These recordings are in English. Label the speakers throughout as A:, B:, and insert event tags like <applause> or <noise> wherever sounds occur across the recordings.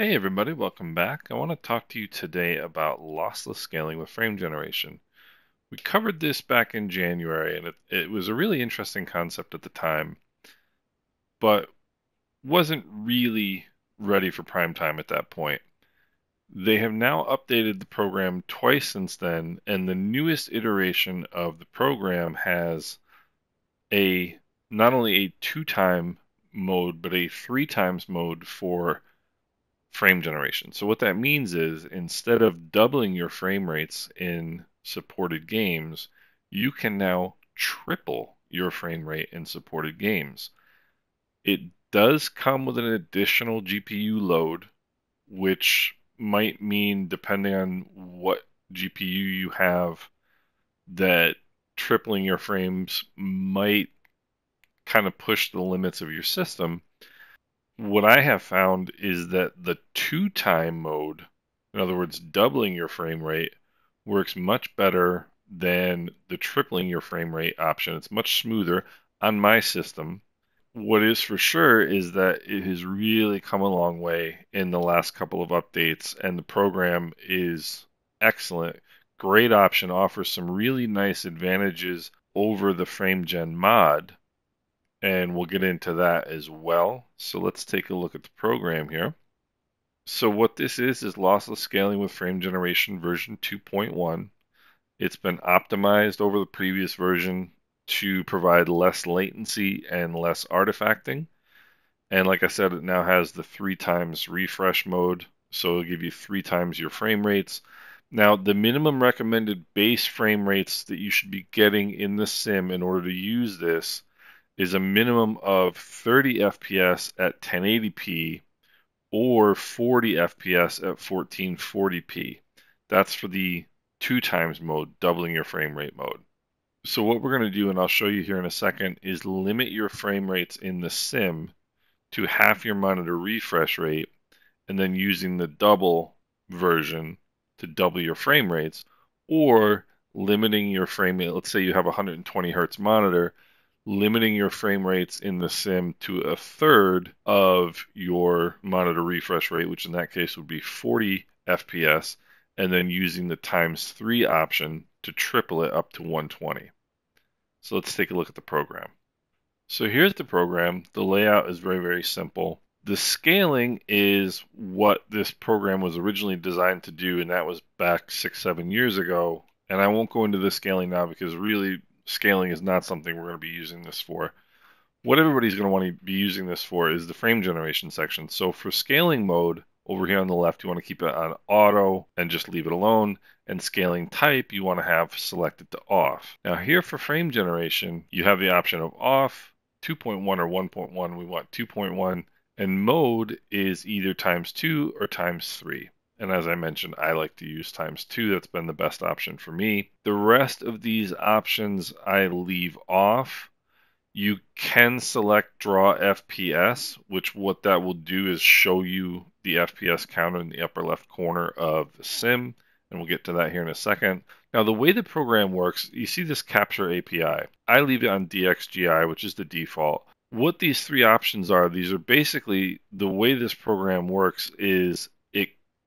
A: Hey everybody, welcome back. I want to talk to you today about lossless scaling with frame generation. We covered this back in January and it, it was a really interesting concept at the time, but wasn't really ready for prime time at that point. They have now updated the program twice since then, and the newest iteration of the program has a not only a two time mode, but a three times mode for frame generation. So what that means is instead of doubling your frame rates in supported games, you can now triple your frame rate in supported games. It does come with an additional GPU load, which might mean, depending on what GPU you have, that tripling your frames might kind of push the limits of your system what I have found is that the two time mode, in other words, doubling your frame rate, works much better than the tripling your frame rate option. It's much smoother on my system. What is for sure is that it has really come a long way in the last couple of updates, and the program is excellent. Great option, offers some really nice advantages over the FrameGen mod and we'll get into that as well. So let's take a look at the program here. So what this is is lossless scaling with frame generation version 2.1. It's been optimized over the previous version to provide less latency and less artifacting. And like I said, it now has the three times refresh mode, so it'll give you three times your frame rates. Now, the minimum recommended base frame rates that you should be getting in the sim in order to use this is a minimum of 30 FPS at 1080p or 40 FPS at 1440p. That's for the two times mode, doubling your frame rate mode. So what we're going to do, and I'll show you here in a second, is limit your frame rates in the sim to half your monitor refresh rate, and then using the double version to double your frame rates, or limiting your frame rate. Let's say you have a 120 hertz monitor, limiting your frame rates in the sim to a third of your monitor refresh rate, which in that case would be 40 FPS, and then using the times 3 option to triple it up to 120. So let's take a look at the program. So here's the program. The layout is very, very simple. The scaling is what this program was originally designed to do, and that was back six, seven years ago. And I won't go into the scaling now because really scaling is not something we're going to be using this for. What everybody's going to want to be using this for is the frame generation section. So for scaling mode, over here on the left, you want to keep it on auto and just leave it alone. And scaling type, you want to have selected to off. Now here for frame generation, you have the option of off, 2.1 or 1.1. We want 2.1. And mode is either times 2 or times 3. And as I mentioned, I like to use times two. That's been the best option for me. The rest of these options I leave off. You can select draw FPS, which what that will do is show you the FPS counter in the upper left corner of the sim. And we'll get to that here in a second. Now, the way the program works, you see this capture API. I leave it on DXGI, which is the default what these three options are these are basically the way this program works is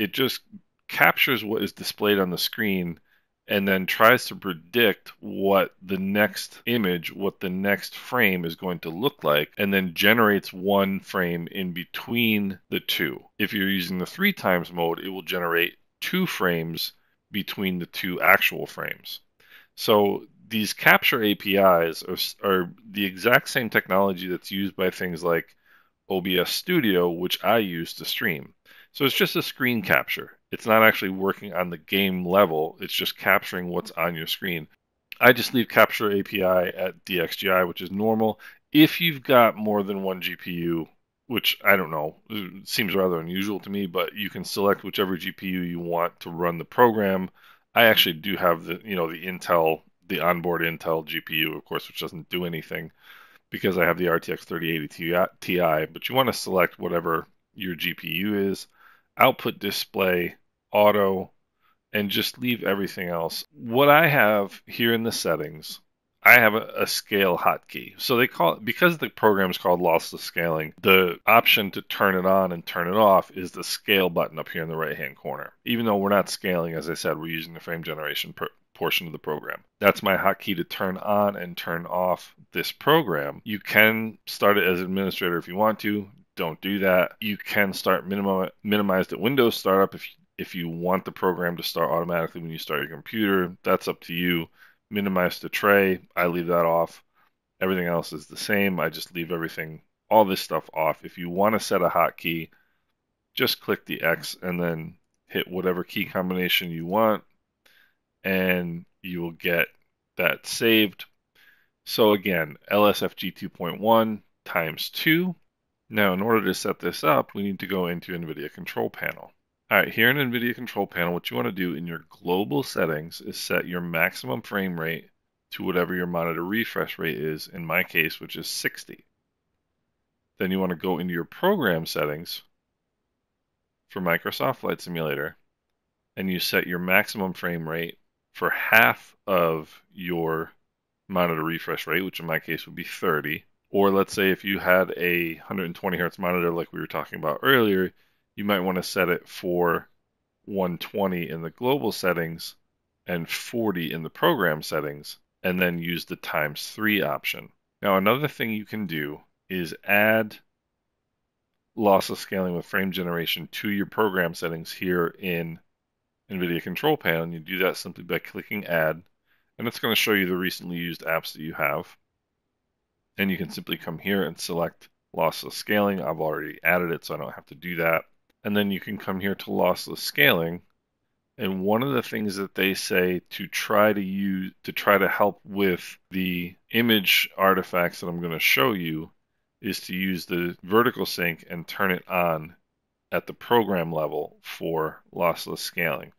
A: it just captures what is displayed on the screen and then tries to predict what the next image, what the next frame is going to look like, and then generates one frame in between the two. If you're using the three times mode, it will generate two frames between the two actual frames. So these capture APIs are, are the exact same technology that's used by things like OBS Studio, which I use to stream. So it's just a screen capture. It's not actually working on the game level. It's just capturing what's on your screen. I just leave capture API at DXGI, which is normal. If you've got more than one GPU, which I don't know, seems rather unusual to me, but you can select whichever GPU you want to run the program. I actually do have the, you know, the Intel, the onboard Intel GPU, of course, which doesn't do anything because I have the RTX 3080 Ti, but you want to select whatever your GPU is output display, auto, and just leave everything else. What I have here in the settings, I have a, a, scale hotkey. So they call it, because the program is called lossless scaling, the option to turn it on and turn it off is the scale button up here in the right hand corner. Even though we're not scaling, as I said, we're using the frame generation per, portion of the program. That's my hotkey to turn on and turn off this program. You can start it as administrator if you want to. Don't do that. You can start minimize the Windows startup if if you want the program to start automatically when you start your computer. That's up to you minimize the tray. I leave that off. Everything else is the same. I just leave everything, all this stuff off. If you want to set a hotkey, just click the X and then hit whatever key combination you want, and you will get that saved. So again, LSFG 2.1 times 2. Now, in order to set this up, we need to go into NVIDIA Control Panel. All right, here in NVIDIA Control Panel, what you want to do in your global settings is set your maximum frame rate to whatever your monitor refresh rate is, in my case, which is 60. Then you want to go into your program settings for Microsoft Flight Simulator, and you set your maximum frame rate for half of your monitor refresh rate, which in my case would be 30. Or let's say if you had a 120 hertz monitor like we were talking about earlier, you might want to set it for 120 in the global settings and 40 in the program settings, and then use the times 3 option. Now, another thing you can do is add lossless scaling with frame generation to your program settings here in NVIDIA Control Panel. And you do that simply by clicking Add, and it's going to show you the recently used apps that you have. And you can simply come here and select lossless scaling. I've already added it, so I don't have to do that and then you can come here to lossless scaling. And one of the things that they say to try to use to try to help with the image artifacts that I'm going to show you is to use the vertical sync and turn it on at the program level for lossless scaling.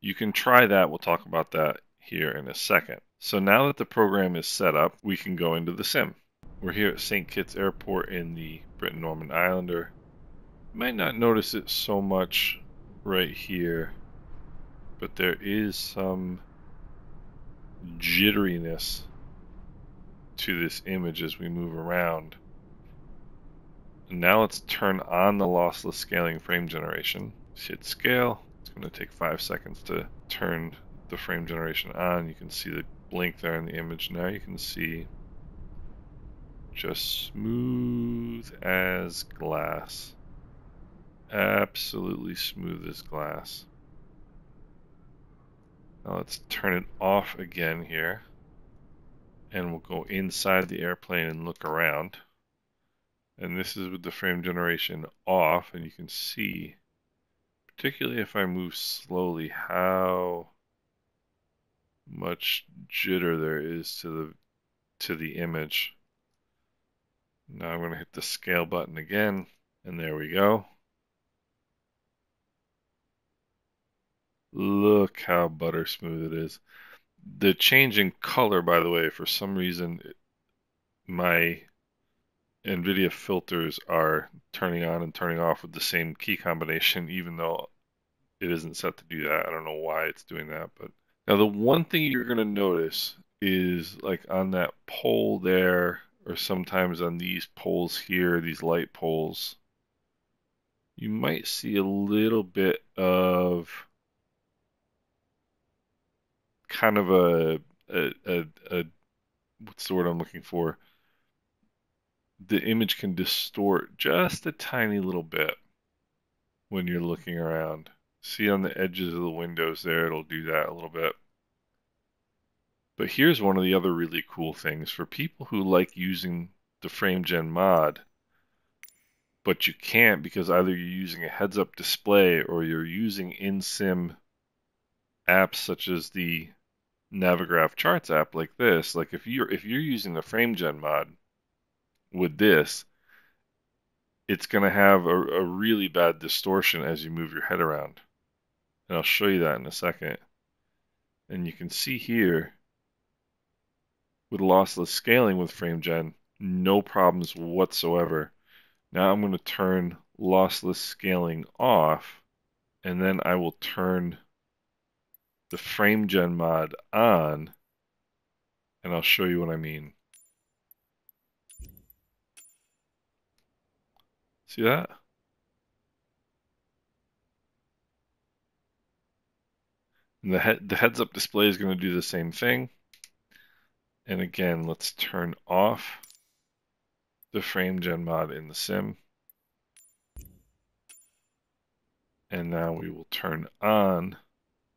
A: You can try that. We'll talk about that here in a second. So now that the program is set up, we can go into the sim. We're here at St. Kitts Airport in the Britten Norman Islander You might not notice it so much right here, but there is some jitteriness to this image as we move around. And now let's turn on the lossless scaling frame generation. Hit scale. It's going to take five seconds to turn the frame generation on. You can see the blink there in the image. Now you can see just smooth as glass absolutely smooth as glass. Now let's turn it off again here. And we'll go inside the airplane and look around. And this is with the frame generation off, and you can see, particularly if I move slowly, how much jitter there is to the to the image. Now I'm going to hit the scale button again, and there we go. Look how butter smooth it is. The change in color, by the way, for some reason, my NVIDIA filters are turning on and turning off with the same key combination, even though it isn't set to do that. I don't know why it's doing that. But now the one thing you're going to notice is like on that pole there, or sometimes on these poles here, these light poles, you might see a little bit of kind of a, a, a, a what's the word I'm looking for? The image can distort just a tiny little bit when you're looking around. See on the edges of the windows there, it'll do that a little bit. But here's one of the other really cool things for people who like using the FrameGen mod, but you can't because either you're using a heads-up display or you're using in-sim apps such as the Navigraph charts app like this, like if you're if you're using the FrameGen mod with this, it's going to have a, a really bad distortion as you move your head around. And I'll show you that in a second. And you can see here with lossless scaling with FrameGen, no problems whatsoever. Now I'm going to turn lossless scaling off, and then I will turn the FrameGen mod on, and I'll show you what I mean. See that? And the, the heads up display is going to do the same thing. And again, let's turn off the frame gen mod in the sim. And now we will turn on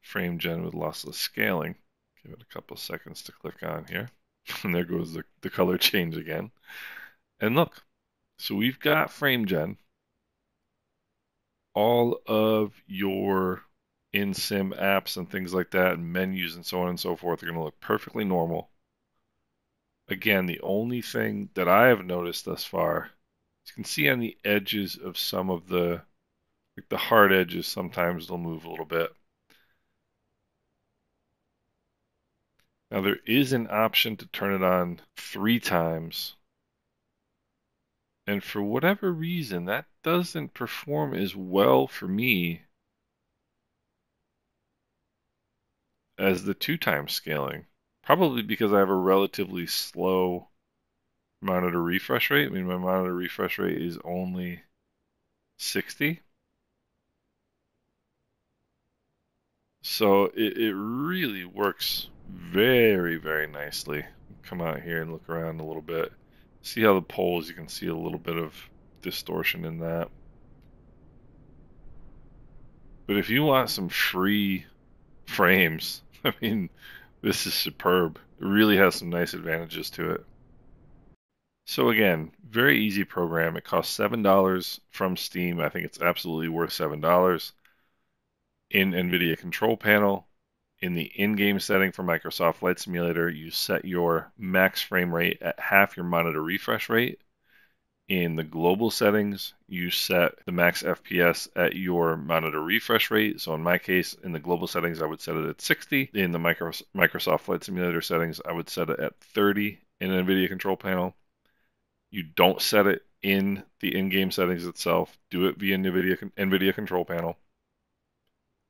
A: frame gen with lossless scaling. Give it a couple seconds to click on here. <laughs> and there goes the, the color change again. And look, so we've got frame gen. All of your in-sim apps and things like that, and menus and so on and so forth are going to look perfectly normal. Again, the only thing that I have noticed thus far, you can see on the edges of some of the, like the hard edges, sometimes they'll move a little bit. Now there is an option to turn it on three times. And for whatever reason, that doesn't perform as well for me as the two times scaling. Probably because I have a relatively slow monitor refresh rate. I mean, my monitor refresh rate is only 60. So it, it really works very, very nicely. Come out here and look around a little bit. See how the poles, you can see a little bit of distortion in that. But if you want some free frames, <laughs> I mean, this is superb. It really has some nice advantages to it. So again, very easy program. It costs $7 from Steam. I think it's absolutely worth $7. In NVIDIA Control Panel, in the in-game setting for Microsoft Flight Simulator, you set your max frame rate at half your monitor refresh rate. In the global settings, you set the max FPS at your monitor refresh rate. So in my case, in the global settings, I would set it at 60. In the Microsoft Flight Simulator settings, I would set it at 30 in an NVIDIA control panel. You don't set it in the in-game settings itself. Do it via NVIDIA, NVIDIA control panel.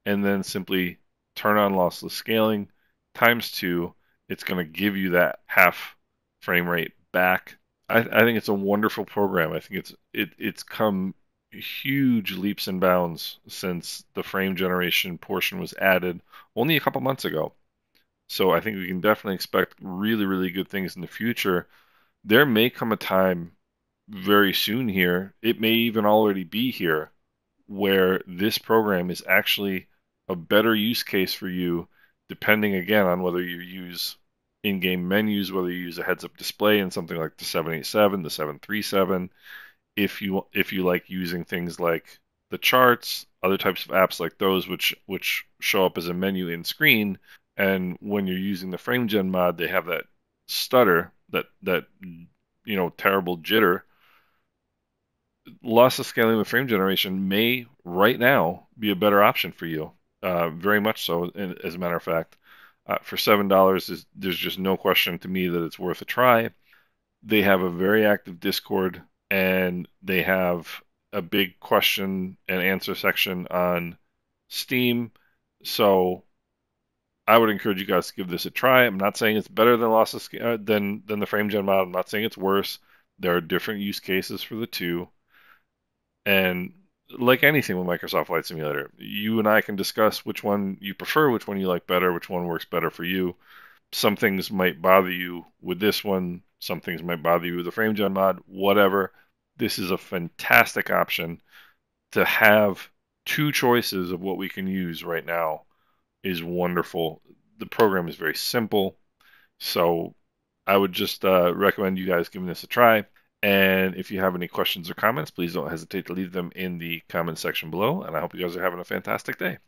A: And then simply turn on lossless scaling times two. It's going to give you that half frame rate back I, I think it's a wonderful program. I think it's it it's come huge leaps and bounds since the frame generation portion was added only a couple months ago. So I think we can definitely expect really, really good things in the future. There may come a time very soon here, it may even already be here, where this program is actually a better use case for you, depending again on whether you use in-game menus, whether you use a heads-up display in something like the 787, the 737. If you if you like using things like the charts, other types of apps like those, which which show up as a menu in screen, and when you're using the FrameGen mod, they have that stutter, that that you know terrible jitter. Lossless scaling with frame generation may right now be a better option for you. Uh, very much so, as a matter of fact uh, for seven dollars there's just no question to me that it's worth a try. They have a very active discord and they have a big question and answer section on steam. So i would encourage you guys to give this a try. I'm not saying it's better than loss of, uh, than than the frame gen mod. I'm not saying it's worse. There are different use cases for the two. And like anything with Microsoft Flight Simulator, you and I can discuss which one you prefer, which one you like better, which one works better for you. Some things might bother you with this one, some things might bother you with the FrameGen mod, whatever. This is a fantastic option to have two choices of what we can use right now is wonderful. The program is very simple, so I would just uh, recommend you guys giving this a try. And if you have any questions or comments, please don't hesitate to leave them in the comment section below. And I hope you guys are having a fantastic day.